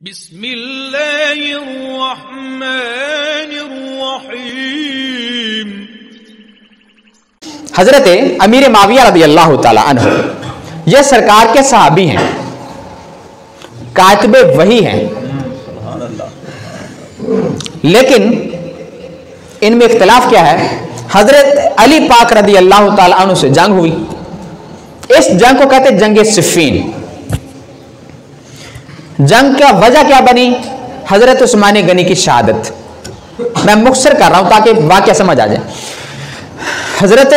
बिस्मिल्लाहिर्रहमानिर्रहीम। हज़रत अमीर माविया रदी अल्लाह तहो ये सरकार के सहाबी हैं, कातबे वही हैं। लेकिन इनमें इख्तलाफ क्या है? हज़रत अली पाक रदी अल्लाह तु से जंग हुई। इस जंग को कहते जंग सिफीन। जंग का वजह क्या बनी? हज़रत उस्मान गनी की शहादत। मैं मुख्तर कर रहा हूँ ताकि वाक्य समझ आ जाए। हज़रत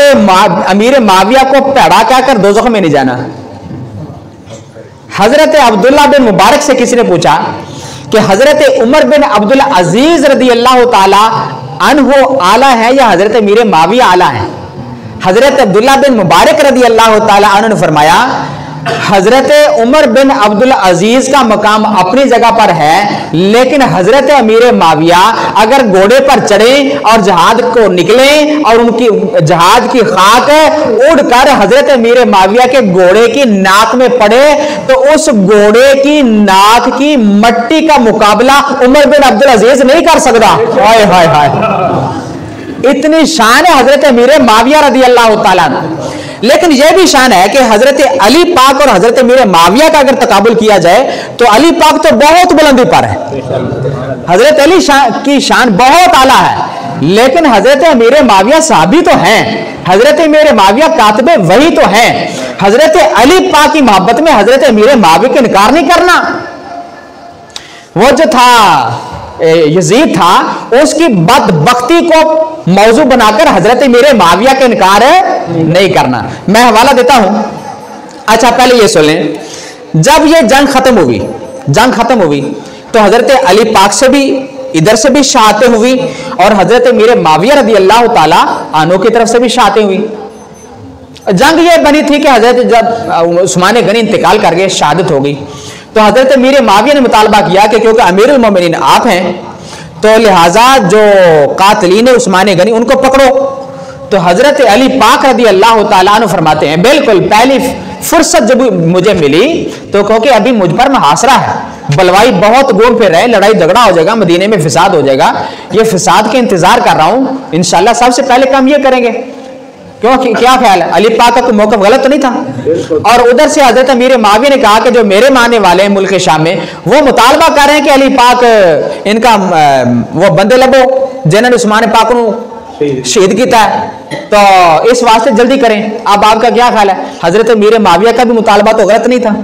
अमीर माविया को पैड़ा कहकर दो में नहीं जाना। हज़रत अब्दुल्ला बिन मुबारक से किसी ने पूछा कि हज़रत उमर बिन अब्दुल अज़ीज़ रदी अल्लाह तहो आला है या हज़रत मीर माविया आला है? हज़रत अब्दुल्ला बिन मुबारक रदी अल्लाह तु ने फरमाया हज़रत उमर बिन अब्दुल अज़ीज़ का मकाम अपनी जगह पर है, लेकिन हज़रत अमीर माविया अगर घोड़े पर चढ़े और जहाज़ को निकले और उनकी जहाज़ की खाक उड़कर हज़रत अमीर माविया के घोड़े की नाक में पड़े तो उस घोड़े की नाक की मट्टी का मुकाबला उमर बिन अब्दुल अज़ीज़ नहीं कर सकता। हाय हाय हाय। इतनी शान है हज़रत अमीर माविया रदी अल्लाह तला लेकिन यह भी शान है कि हज़रत अली पाक और हज़रत मीर माविया का अगर तकाबुल किया जाए तो अली पाक तो बहुत बुलंदी पर है। हज़रत अली शान की शान बहुत आला है, लेकिन हज़रत अमीर माविया साहबी तो हैं। हज़रत अमीर माविया कातबे वही तो हैं। हज़रत अली पाक की मोहब्बत में हज़रत अमीर माविया का इनकार नहीं करना। वो जो था यजीद था, उसकी बदबख्ती को मौजू बनाकर हज़रत मेरे माविया का इनकार नहीं करना। मैं हवाला देता हूँ। अच्छा पहले ये सुन लें। जब ये जंग खत्म हुई, जंग खत्म हुई तो हज़रत अली पाक से भी, इधर से भी शहाते हुई और हज़रत मेरे माविया रदी अल्लाह तानो की तरफ़ से भी शहाते हुई। जंग ये बनी थी कि हज़रत जब उस्मान गनी इंतकाल कर गए, शहादत हो गई। तो हज़रत मीर माविया ने मुतालबा किया कि क्योंकि अमीर उमिन आप हैं तो लिहाजा जो कातलीन उस्मान गनी, उनको पकड़ो। तो हज़रत अली पाक रदी अल्लाह तु फरमाते हैं, बिल्कुल, पहली फुर्सत जब मुझे मिली तो क्योंकि अभी मुझ पर मुहासरा है। बलवाई बहुत गोल फिर रहे, लड़ाई झगड़ा हो जाएगा, मदीने में फिसाद हो जाएगा। ये फिसाद के इंतज़ार कर रहा हूँ, इंशाल्लाह सबसे पहले काम ये करेंगे। क्यों क्या ख्याल है? अली पाक का तो मौका गलत तो नहीं था? और उधर से हज़रत अमीर मावी ने कहा कि जो मेरे माने वाले हैं मुल्क शाम में वो मुतालबा कर रहे हैं कि अली पाक इनका वो बंदे लबो जिन्होंने उस्मान पाक शहीद किया। है। तो इस वास्ते जल्दी करें। अब आपका क्या ख्याल है? हज़रत मीर माविया का भी मुतालबा तो गलत नहीं था।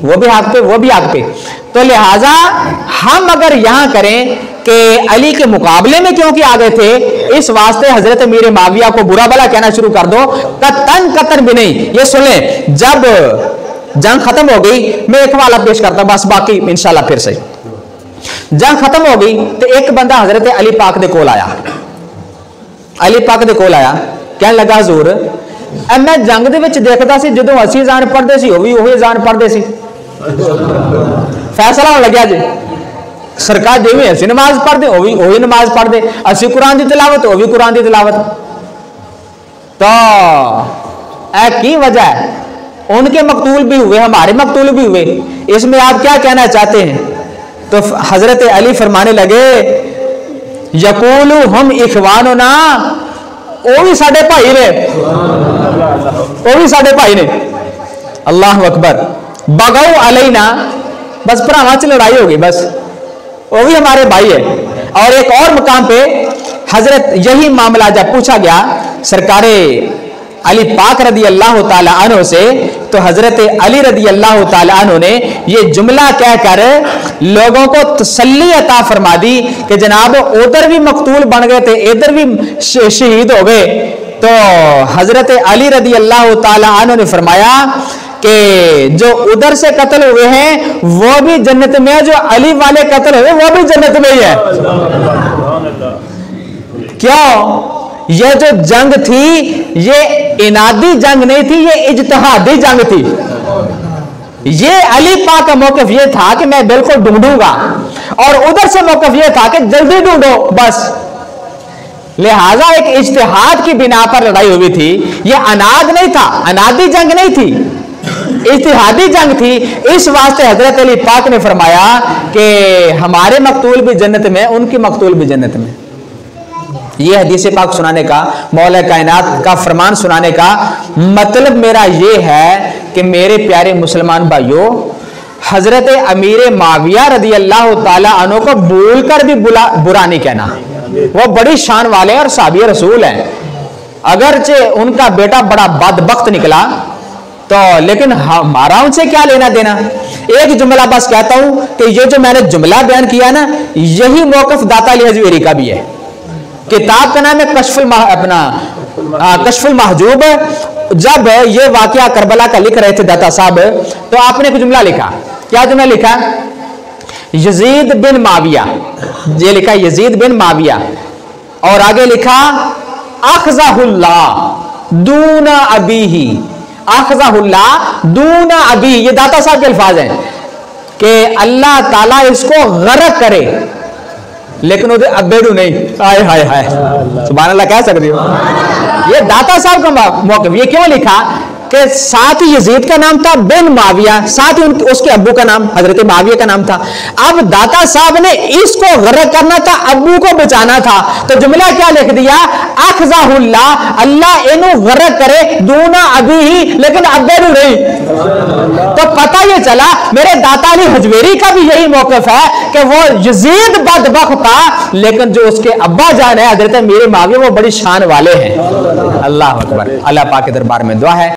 वो भी आग पे, वो भी हाथ पे। तो लिहाजा हम अगर यहाँ करें कि अली के मुकाबले में क्योंकि आ गए थे, इस वास्ते हज़रत मीर माविया को बुरा भला कहना शुरू कर दो। कतन कतन भी नहीं। ये सुन जब जंग खत्म हो गई, मैं एक वाला पेश करता बस बाकी इंशाला फिर से। जंग खत्म हो गई तो एक बंदा हज़रत अली पाक दे कोल आया। अली पाक दे कोल आया कह लगा, हजूर मैं जंग देखता जो असी जान पढ़ते भी उ जान पढ़ते फैसला हो गया जी। सरकार जिम्मे अस नमाज़ पढ़ते वह भी नमाज़ पढ़ते असी कुरान की तिलावत वह भी कुरान की तिलावत। तो ऐ की वजह है? उनके मकतूल भी हुए, हमारे मकतूल भी हुए। इसमें आप क्या कहना चाहते हैं? तो हज़रत अली फरमाने लगे, यकूल हम इखवान ना वो भी साढ़े भाई ने। वो भी साढ़े भाई ने। अल्लाह अकबर। बगाऊ अलई ना, बस भरावां च लड़ाई होगी, बस। वो भी हमारे भाई है। और एक और मुकाम पे हज़रत, यही मामला जब पूछा गया, सरकारे अली पाक रदी अल्लाह तनो से तो हज़रत अली रदी अल्लाह तनो ने ये जुमला कहकर लोगों को तसली अता फरमा दी कि जनाब, उधर भी मकतूल बन गए थे, इधर भी शहीद हो गए। तो हज़रत अली रदी अल्लाह तनो ने फरमाया कि जो उधर से कत्ल हुए हैं, वो भी जन्नत में है, जो अली वाले कत्ल हुए, वो भी जन्नत में ही है। क्यों? ये जो जंग थी, ये इनादी जंग नहीं थी, ये इजतहादी जंग थी। ये अली पा का मौकफ ये था कि मैं बिल्कुल ढूंढूँगा। और उधर से मौकफ ये था कि जल्दी ढूंढो, बस। लिहाजा एक इज्तिहाद की बिना पर लड़ाई हुई थी। ये अनाद नहीं था, अनादी जंग नहीं थी। इतिहादी जंग थी। इस वास्ते हज़रत अली पाक ने फरमाया कि हमारे मकतूल भी जन्नत में, उनकी मकतूल भी जन्नत में। ये हदीस पाक सुनाने का, मौल कायनात का फरमान सुनाने का मतलब मेरा ये है कि मेरे प्यारे मुसलमान भाइयों, हज़रत अमीर माविया रदी अल्लाह तु को बोल कर भी बुला, बुरा नहीं कहना। वो बड़ी शान वाले और साबिय रसूल हैं। अगरचे उनका बेटा बड़ा बदबख्त निकला तो लेकिन हमारा उनसे क्या लेना देना? एक जुमला बस कहता हूँ कि ये जो मैंने जुमला बयान किया ना, यही मौकफ दाता हजवेरी का भी है। किताब का नाम है कशफुल अपना कशफुल महजूब। जब ये वाक्य करबला का लिख रहे थे दाता साहब तो आपने एक जुमला लिखा। क्या जुमला लिखा? Yazid bin Muawiya. ये लिखा यजीद बिन माविया। और आगे लिखा अखजाहुल्ला दूना अबी ही दूना अभी ये दाता साहब के अल्फाज हैं कि अल्लाह ताला इसको गरक करे, लेकिन उधर अबेडू नहीं। हाय हाय हाय। सुबह अल्लाह कह सकते हो। ये दाता साहब का मौकफ, ये क्यों लिखा? कि साथ ही यजीद का नाम था, बिन माविया। साथ ही उसके अबू का नाम, हज़रत माविया का नाम था। अब दाता साहब ने इसको गर्क करना था, अब्बू को बचाना था। तो जुमला क्या लिख दिया? अखजाहुल्ला, अल्लाह इनु गर्क करे, दूना अभी ही, लेकिन अब्बे नहीं। तो पता ये चला, मेरे दाता अली हजवेरी का भी यही मौकफ है कि वो यजीद बदबक था, लेकिन जो उसके अब्बा जान है, हज़रत मेरे माविया, वो बड़ी शान वाले हैं। अल्लाह अकबर। अल्लाह पाक के दरबार में दुआ है।